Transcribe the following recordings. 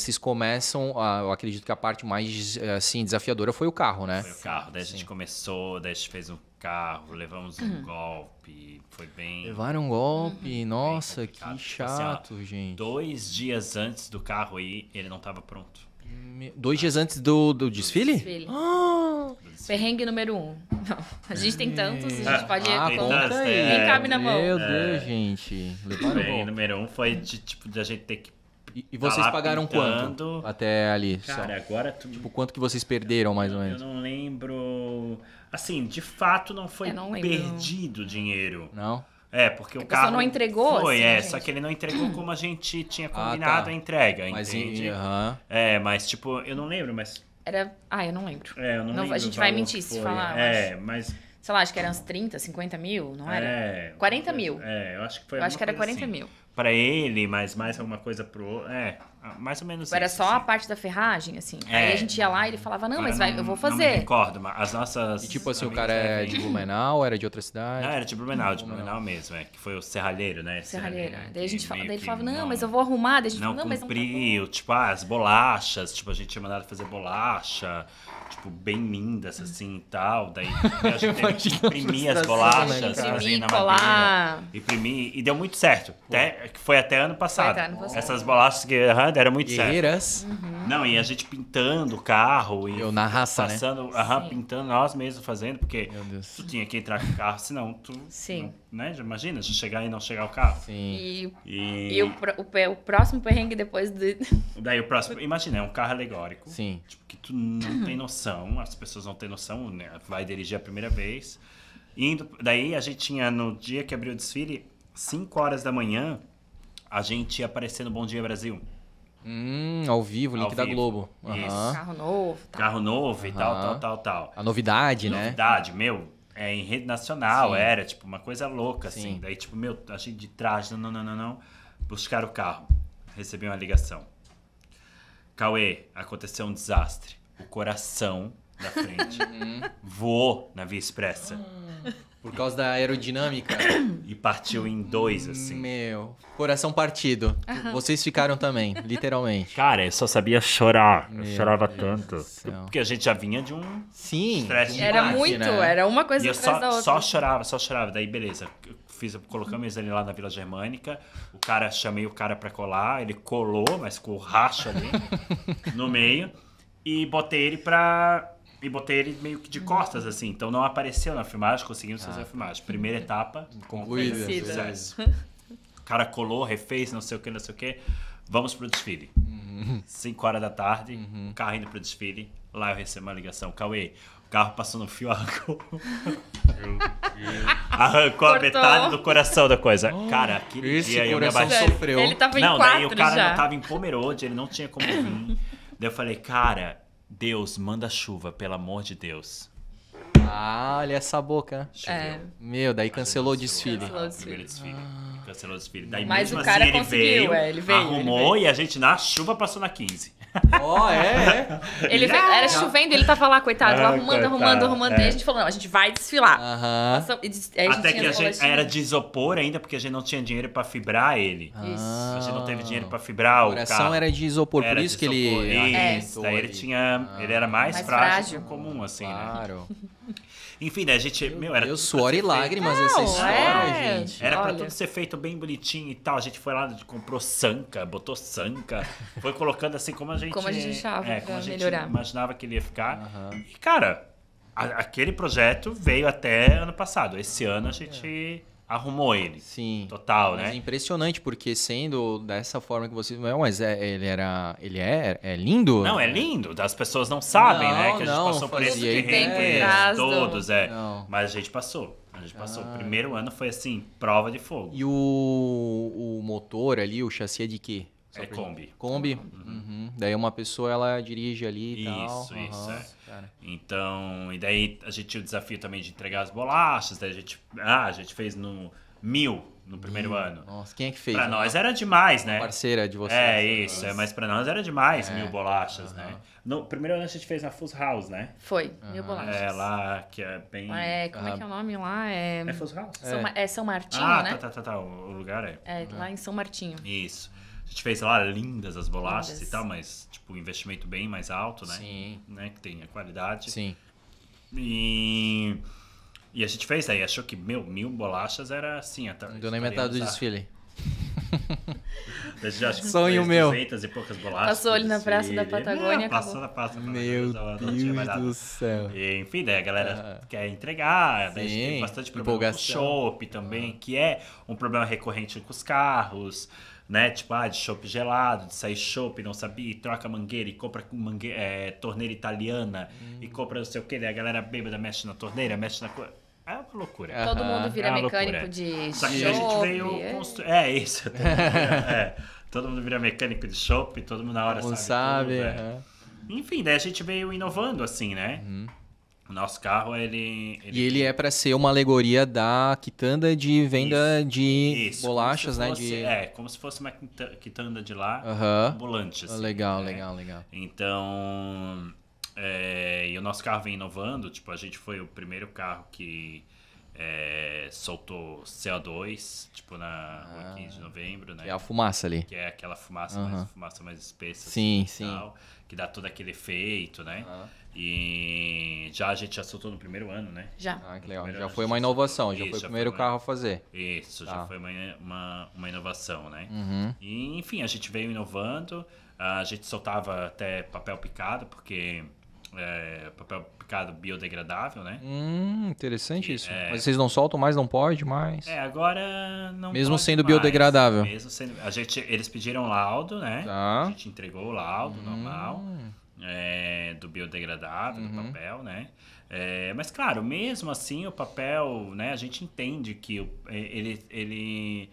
vocês começam, a- eu acredito que a parte mais assim desafiadora foi o carro, né? Foi o carro. Daí a gente começou, daí a gente fez um carro, levamos um golpe. Foi bem. Levaram um golpe, nossa, que. Tipo assim, ó, chato, gente. Dois dias antes do carro ir, ele não tava pronto. Me- Dois dias antes do, do desfile? Desfile. Ah, Perrengue número um. Não, a gente tem tantos, a gente pode ah, ir com- com... conta aí. É, Nem cabe na mão. Meu Deus, gente. Levaram Bem, golpe. número um foi de tipo de a gente ter que. E, e tá vocês lá pagaram pintando. quanto até ali? só? Cara, agora tu. Tipo, quanto que vocês perderam, mais ou eu menos? não lembro. Assim, de fato não foi Eu não perdido o dinheiro. Não? É, porque o A pessoa carro. não entregou, Foi, assim, é, gente? só que ele não entregou como a gente tinha Ah, combinado tá. a entrega, Mas entende? em- aham. É, mas tipo, eu não lembro, mas. Era... Ah, eu não lembro. É, eu não, Não, lembro. a gente o vai mentir que se falar, É, mas. Sei lá, acho que eram uns 30, 50 mil, não era? É. 40 mil. É, eu acho que foi eu acho que era coisa 40 assim. mil. Pra ele, mas mais alguma coisa pro. É, mais ou menos Era isso, só a assim. parte da ferragem, assim. É. Aí a gente ia lá e ele falava, não, mas vai, eu vou Não me fazer. recordo, mas as nossas. E tipo assim, o cara é de Blumenau, era de outra cidade? Não, era de Blumenau, de Blumenau mesmo, é. Que foi o serralheiro, né? Serralheiro. né, Daí, a gente fala, daí ele falava, não, mas eu vou arrumar. Daí a gente Não falou, não, não tá cumpriu, tipo, ah, as bolachas, tipo, a gente tinha mandado fazer bolacha, tipo, bem lindas, assim, e tal, daí a gente a imprimir as bolachas, né, cara? fazer Imprimir, na colar. madeira, imprimir, e deu muito certo, até, que foi até ano passado. até ano passado. Essas bolachas que aham, deram muito certo. Guerreiras. Não, e a gente pintando o carro e Eu na raça, né? passando, aham, Sim. pintando nós mesmos fazendo, porque tu tinha que entrar com o carro, senão tu, Sim. não- né, imagina, já chegar e não chegar o carro. Sim. E, E, e o, o, o próximo perrengue depois do... daí o próximo, imagina, é um carro alegórico. Sim. Tipo, que tu não tem noção, as pessoas não têm noção, né? Vai dirigir a primeira vez. Indo, daí a gente tinha, no dia que abriu o desfile, 5 horas da manhã, a gente ia aparecer no Bom Dia Brasil. Hum, ao vivo, link Ao da vivo. Globo. Isso. Aham. Carro novo. Tá. Carro novo e tal, tal, tal, tal. A novidade, né? Novidade, meu, é em rede nacional, Sim. era, tipo, uma coisa louca, Sim. assim. Daí, tipo, meu, a gente de trás, não, não, não, não, não, buscar o carro. Recebi uma ligação. Cauê, aconteceu um desastre. O coração da frente Uhum. voou na Via Expressa Por causa da aerodinâmica. e partiu em dois, assim. Meu, coração partido. Vocês ficaram também, literalmente. Cara, eu só sabia chorar. Eu Meu chorava Deus tanto. Porque a gente já vinha de um Sim. Estresse de Era base, muito, né? era uma coisa E eu atrás da só, outra. só chorava, só chorava. Daí, beleza. eu Fiz, colocamos ele lá na Vila Germânica. O cara, chamei o cara pra colar. Ele colou, mas com o racho ali no meio. E botei ele pra. E botei ele meio que de costas, assim. Então não apareceu na filmagem, conseguimos fazer a filmagem. Primeira etapa. Concluída. O cara colou, refez, não sei o que, não sei o que. Vamos pro desfile. 5 horas da tarde, o carro indo pro desfile. Lá eu recebo uma ligação. Cauê, o carro passou no fio, arrancou. arrancou a Cortou. metade do coração da coisa. Cara, aquele Esse dia eu me abaixei. sofreu. Ele tava em Não, quatro daí o cara já. não tava em Pomerode, ele não tinha como vir. daí eu falei, cara, Deus, manda chuva, pelo amor de Deus. Ah, olha essa boca. É. Meu, daí cancelou o desfile. Cancelou o desfile. desfile. Cancelou o desfile. Daí, Mas mesmo o cara assim, ele conseguiu, veio, é, ele veio, arrumou ele e a gente na chuva passou na 15. Ó, é, é. Ele veio- era chovendo, ele tava lá, coitado, Ah, arrumando, coitado, arrumando, arrumando. é. Daí a gente falou, não, a gente vai desfilar. E a gente Até que a gente era de isopor ainda, porque a gente não tinha dinheiro pra fibrar ele. Ah. A gente não teve dinheiro pra fibrar O o coração carro. era de isopor, por Era isso de que ele. Isso, arrebentou daí ele tinha. Ele era mais, Mais frágil, frágil. que o comum, assim, né? Claro. Enfim, daí a gente. Meu, era Eu tudo suor e ser feito- lágrimas Não, essa história, é. gente. Era pra Olha. tudo ser feito bem bonitinho e tal. A gente foi lá, comprou sanca, botou sanca, foi colocando assim como a gente. Como a gente achava é, como a gente melhorar. imaginava que ele ia ficar. E, cara, a- aquele projeto veio até ano passado. Esse ano a gente arrumou ele. Sim. Total, Mas é né? impressionante, porque sendo dessa forma que vocês. Não, mas é, ele era. Ele é, é lindo? Não, é lindo. As pessoas não sabem, Não, né? Que a gente não, passou por esse do- Todos, é. Não. Mas a gente passou. A gente passou. Ah. O primeiro ano foi assim, prova de fogo. E o, o motor ali, o chassi é de quê? Só É Kombi. Kombi? Uhum. Daí uma pessoa ela dirige ali e tal. Isso, isso, Aham. é. Cara. Então, e daí a gente tinha o desafio também de entregar as bolachas, daí a gente, ah, a gente fez no mil no primeiro ano. Nossa, quem é que fez? Pra né? nós era demais, né? Parceira de vocês. É isso, é, mas pra nós era demais É, mil bolachas, né? No primeiro ano a gente fez na Fuzz House, né? Foi, mil bolachas. É lá que é bem. É, como é que é o nome lá? É, É House? São, Ma- é São Martinho, ah, né? tá, tá, tá, tá. O o lugar é. É, lá em São Martinho. Isso. A gente fez lá lindas as bolachas Lindas. e tal, mas, tipo, um investimento bem mais alto, né? Sim. Né? Que tem a qualidade. Sim. E, e a gente fez, aí achou que, meu, mil bolachas era assim. Não deu nem metade do desfile. A acho que Sonho meu. 200 e poucas bolachas. Passou ali na Praça da. Patagônia, Ah, passou na Praça da Meu Patagônia. não nada. Deus do céu. E, enfim, daí a galera quer entregar, daí a tem bastante problema com o chopp também, que é um problema recorrente com os carros, né? Tipo, ah, de chopp gelado, de sair chopp, não sabia, e troca mangueira e compra com mangue- é, torneira italiana e compra não sei o que, daí a galera bêbada mexe na torneira, mexe na coisa. É uma loucura. É. Todo mundo vira É mecânico loucura. de Só que a gente veio é. construir. É isso. Todo mundo vira, é, todo mundo vira mecânico de chopp, todo mundo na hora Não sabe. sabe. tudo, é. Enfim, daí a gente veio inovando assim, né? O nosso carro, ele. E ele é pra ser uma alegoria da quitanda de venda de Isso, bolachas, né? fosse- De... É, como se fosse uma quita- quitanda de lá, Aham. ambulante. assim, legal, né? legal, legal. Então, é, e o nosso carro vem inovando. Tipo, a gente foi o primeiro carro que é, soltou CO2, tipo, na rua 15 de novembro, né? É a fumaça ali. Que é aquela fumaça, Aham. mais, fumaça mais espessa. Sim, assim, sim. tal, que dá todo aquele efeito, né? E já a gente já soltou no primeiro ano, né? Já. Ah, que legal. Já foi uma inovação, já foi o primeiro carro a fazer. Isso, Tá. já foi uma, uma, uma inovação, né? Uhum. E, enfim, a gente veio inovando, a gente soltava até papel picado, porque é, papel picado biodegradável, né? Hum, interessante isso. É. Mas vocês não soltam mais, não pode mais? É, agora não Mesmo sendo mais. biodegradável. Mesmo sendo, a gente, eles pediram laudo, né? Tá. A gente entregou o laudo normal Hum. é, do biodegradável, Uhum. do papel, né? É, mas claro, mesmo assim o papel, né? A gente entende que é, ele, ele,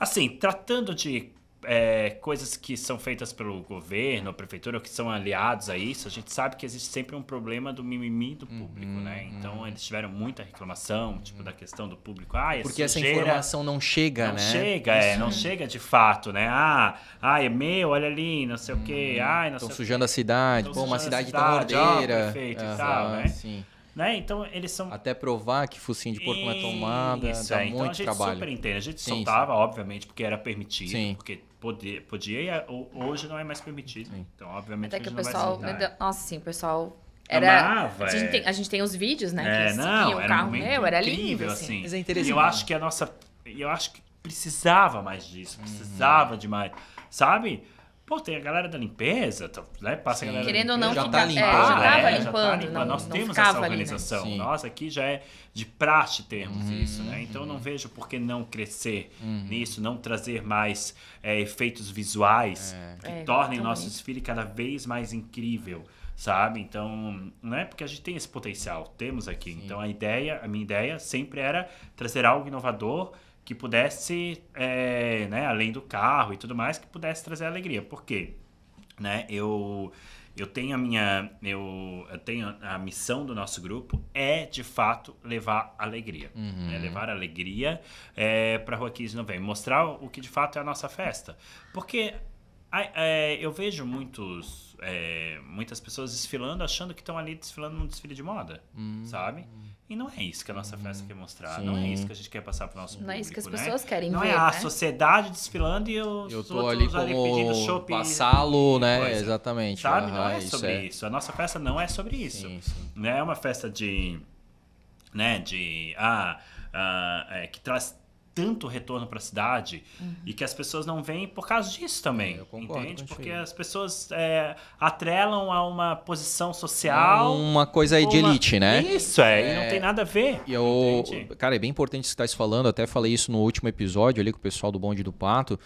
assim, tratando de é, coisas que são feitas pelo governo, prefeitura, ou que são aliados a isso, a gente sabe que existe sempre um problema do mimimi do público, Uhum, né? Então eles tiveram muita reclamação, tipo, da questão do público. Ah, é Porque essa informação não chega, não né? chega, é, não chega de fato, né? Ah, ah, é meu, olha ali, não sei o quê. Ai, não Estão sujando a cidade, Tão pô, uma cidade tão cidade, ó, ordeira. prefeito e Aham, tal, né? Sim. Né? Então eles são Até provar que focinho de porco não é tomada, Isso, dá é. Então muito a gente trabalho. super entende. A gente Sim, soltava, obviamente, porque era permitido, Sim. porque podia, podia e hoje não é mais permitido. Então, obviamente, Até que a o gente pessoal. não vai meu soltar. Deus, Nossa, sim, o pessoal. Era. Amava, a, gente é. tem, a gente tem os vídeos, né? É, que não, o era um carro momento meu, era incrível, lindo. Assim. Mas é E eu acho que a nossa. Eu acho que precisava mais disso, precisava demais. Sabe? Pô, tem a galera da limpeza, tá- né? Passa a galera Querendo ou não. Já tá fica- limpando, é, já né? tava É, já limpando. tá limpando. Não, Nós não temos essa ali, né? organização. Sim. Nós aqui já é de praxe termos Uhum, isso, né? Então não vejo por que não crescer nisso, não trazer mais é, efeitos visuais que É, tornem nosso desfile cada vez mais incrível. Sabe? Então, não é porque a gente tem esse potencial, temos aqui. Então, a ideia, a minha ideia sempre era trazer algo inovador que pudesse, é, né, além do carro e tudo mais, que pudesse trazer alegria. Por quê? né? Eu eu tenho a minha eu, eu tenho a missão do nosso grupo é de fato levar alegria, né? levar alegria é, para Rua 15 de Novembro, mostrar o que de fato é a nossa festa, porque eu vejo muitos é, muitas pessoas desfilando achando que estão ali desfilando num desfile de moda, sabe? E não é isso que a nossa festa quer mostrar, não é Sim. isso que a gente quer passar para o nosso Não é isso que as público, né? pessoas querem não ver, é a né? sociedade desfilando e os Eu tô outros ali pedindo como chopp e- vassalo, e né? coisa. Exatamente. Sabe? não aham, é isso sobre isso. A nossa festa não é sobre isso. Sim, sim. Não é uma festa de. né? De. Ah, ah, é, que traz tanto retorno para a cidade e que as pessoas não vêm por causa disso também. Eu concordo entende? contigo. Porque as pessoas é, atrelam a uma posição social. Uma coisa aí de uma- elite, né? Isso, é, e não tem nada a ver. E eu, entende? cara, é bem importante isso que você está falando. Até falei isso no último episódio ali com o pessoal do Bonde do Pato.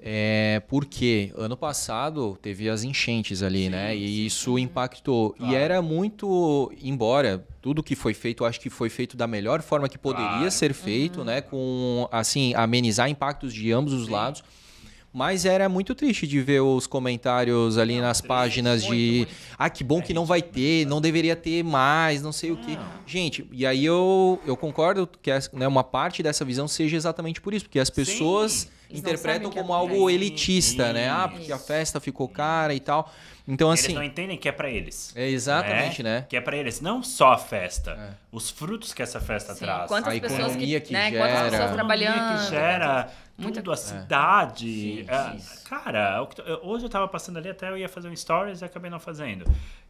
É, porque ano passado teve as enchentes ali, né? E isso impactou. E era muito, embora tudo que foi feito, eu acho que foi feito da melhor forma que poderia Claro. ser feito, né? Com assim, amenizar impactos de ambos os lados. Mas era muito triste de ver os comentários ali nas páginas de ah, que bom que não vai ter, não deveria ter mais, não sei o quê. Gente, e aí eu, eu concordo que essa, né, uma parte dessa visão seja exatamente por isso, porque as pessoas Eles interpretam como acontece. algo elitista, né? Ah, Isso. porque a festa ficou cara e tal. Então, Eles assim. não entendem que é para eles. É exatamente, né? Que é para eles, não só a festa, os frutos que essa festa Sim, traz. Quantas A pessoas economia que, que né, gera. Quantas pessoas A trabalhando. que gera, Muita tudo, a cidade. Sim, é, sim. cara, tu- eu- hoje eu tava passando ali, até eu ia fazer um stories e acabei não fazendo.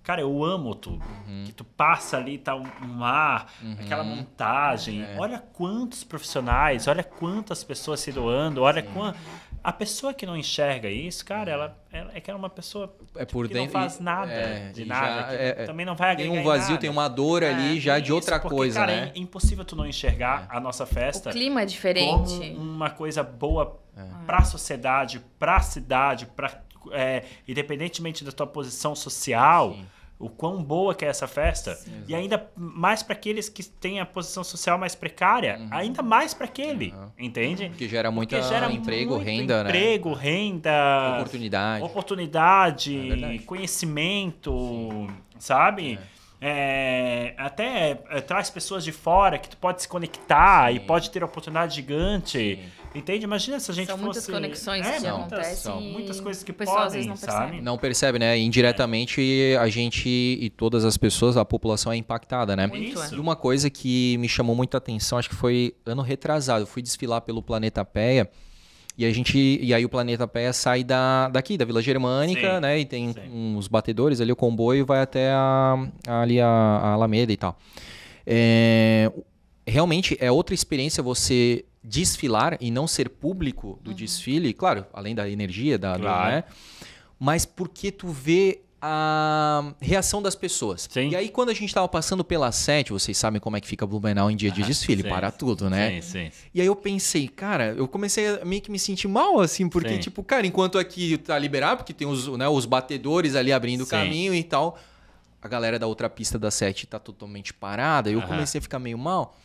Cara, eu amo tudo. Uhum. Que tu passa ali, tá um, um mar, aquela montagem. É. Olha quantos profissionais, olha quantas pessoas se doando, olha quant... A pessoa que não enxerga isso, cara, ela, ela é que ela é uma pessoa É por que dentro. não faz nada é, de nada, já que é- é- também não vai Tem agregar um em vazio, nada. tem uma dor ali É, já de outra porque, coisa, cara, né? É impossível tu não enxergar a nossa festa O clima é como diferente. uma coisa boa É. pra sociedade, pra cidade, pra, é, independentemente da tua posição social, Sim. O quão boa que é essa festa. e ainda mais pra aqueles que têm a posição social mais precária, ainda mais pra aquele, Uhum. entende? Porque gera muito emprego, muito renda, né? emprego, renda, Oportunidade. oportunidade, É conhecimento, sabe? É, até é, traz pessoas de fora que tu pode se conectar e Sim. pode ter oportunidade gigante. Sim. Entende? Imagina se a gente São muitas fosse... conexões é, que muitas, acontecem são e muitas coisas que o pessoal às vezes podem, não sabe? percebe. Não percebe, né? Indiretamente a gente e todas as pessoas, a população é impactada, né? Muito, Isso. E uma coisa que me chamou muita atenção, acho que foi ano retrasado, eu fui desfilar pelo Planeta Péia. E a gente. E aí o Planeta Péia sai da, daqui, da Vila Germânica, Sim, né? E tem sim. uns batedores ali, o comboio vai até a, ali a, a Alameda e tal. É, realmente é outra experiência você desfilar e não ser público do desfile, claro, além da energia, da, do- Claro. né? Mas porque tu vê a reação das pessoas. Sim. E aí, quando a gente tava passando pela sete, vocês sabem como é que fica Blumenau em dia de desfile, sim. para tudo, né? Sim, sim. E aí eu pensei, cara, eu comecei a meio que me sentir mal, assim, porque, Sim. tipo, cara, enquanto aqui tá liberado, porque tem os, né, os batedores ali abrindo o caminho e tal, a galera da outra pista da sete tá totalmente parada, e eu comecei a ficar meio mal.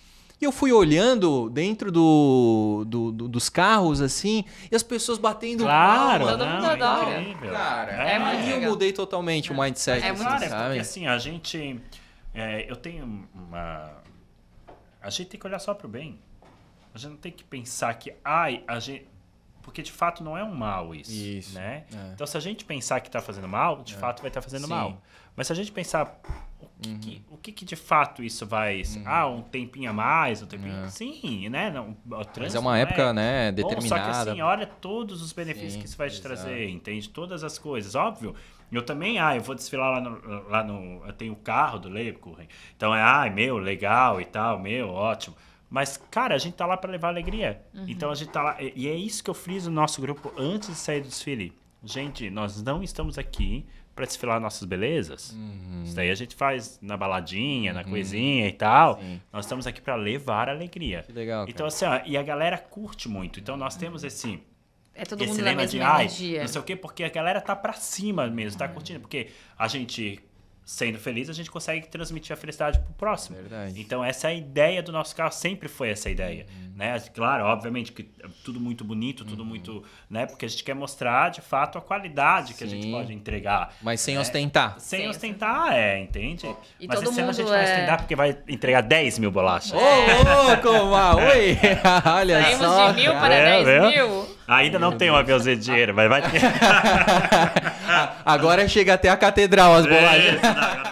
E eu fui olhando dentro do, do- do- dos carros, assim, e as pessoas batendo Claro, palma. Mundo não, é incrível. Cara, É muito aí eu mudei totalmente o mindset, É assim, muito Claro, é sabe? porque assim, a gente. é, eu tenho uma. A gente tem que olhar só pro bem. A gente não tem que pensar que, ai, a gente. Porque de fato não é um mal isso. Isso, Né? é. Então se a gente pensar que tá fazendo mal, de fato vai estar fazendo Sim. mal. Mas se a gente pensar. O que, Uhum. que- o que, que de fato isso vai. Ah, um tempinho a mais, um tempinho. É. Sim, né? Não, o Mas é uma não época, né, Bom, só que determinada. assim, olha todos os benefícios Sim, que isso vai te exato. trazer, entende? Todas as coisas, óbvio. Eu também, ah, eu vou desfilar lá no, lá no eu tenho o carro do Leverkusen. Então é, ai, meu, legal e tal, meu, ótimo. Mas, cara, a gente tá lá para levar alegria. Então a gente tá lá, e e é isso que eu fiz no nosso grupo antes de sair do desfile. Gente, nós não estamos aqui para desfilar nossas belezas. Isso daí a gente faz na baladinha, na coisinha e tal. Sim. Nós estamos aqui para levar alegria. Que legal, Então, assim, ó, e a galera curte muito. Então, nós temos esse, É todo esse mundo na lema de, mesma ai, energia. não sei o quê, porque a galera tá pra cima mesmo, tá curtindo. Porque a gente, sendo feliz, a gente consegue transmitir a felicidade pro próximo. Verdade. Então, essa é a ideia do nosso carro, sempre foi essa ideia. Né? Claro, obviamente que é tudo muito bonito, tudo muito. Né? Porque a gente quer mostrar, de fato, a qualidade que a gente Sim. pode entregar. Mas sem É. ostentar. Sem Sim, ostentar, é, entende? E Mas todo esse ano a mundo gente vai é- ostentar porque vai entregar 10 mil bolachas. Ô, louco, oi! Olha Saímos só. de mil cara. para É, 10 viu? mil. Ainda não tem um aviãozinho de dinheiro, mas vai ter. Agora chega até a catedral as não, agora-